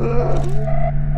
Ugh!